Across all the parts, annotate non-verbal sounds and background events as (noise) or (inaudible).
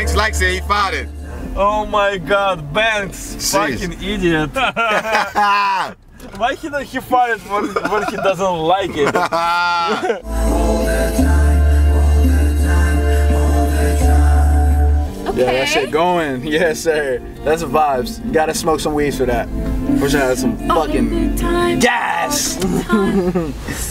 Banks likes it. He fought it. Oh my god, Banks, Jeez. fucking idiot. (laughs) Why he he fired when, when he doesn't like it? (laughs) Yeah, that shit going. Yes, sir. That's vibes. You gotta smoke some weeds for that. Wish I had some fucking gas.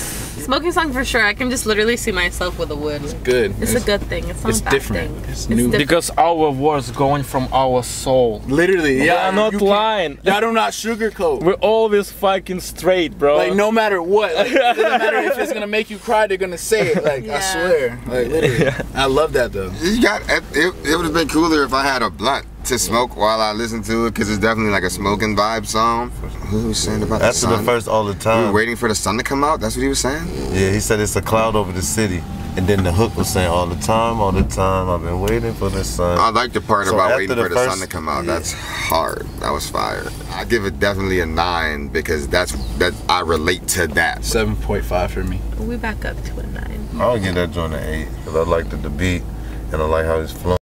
(laughs) Smoking song for sure. I can just literally see myself with a wood. It's good. It's, a good thing. It's not it's a bad different. thing. It's new. different. because our words going from our soul. Literally, We yeah. are not you can't- lying. Y'all do not sugarcoat. We're always fucking straight, bro. Like no matter what, like, it doesn't (laughs) matter if it's gonna make you cry. They're gonna say it. Like I swear, like literally. I love that though. You got it. It, it would have been cooler if I had a blunt to smoke while I listen to it, because it's definitely like a smoking vibe song. Who was saying about That's the the first all the We were time. waiting for the sun to come out. That's what he was saying. Yeah, he said it's a cloud over the city. And then the hook was saying all the time, all the time, I've been waiting for the sun. I like the part So about waiting the for the first- sun to come out. yeah. That's hard. That was fire. I give it definitely a nine because that's that I relate to that. Seven point five for me. we back up to a nine. I'll give that joint an eight because I liked the, the beat and I like how it's flowing.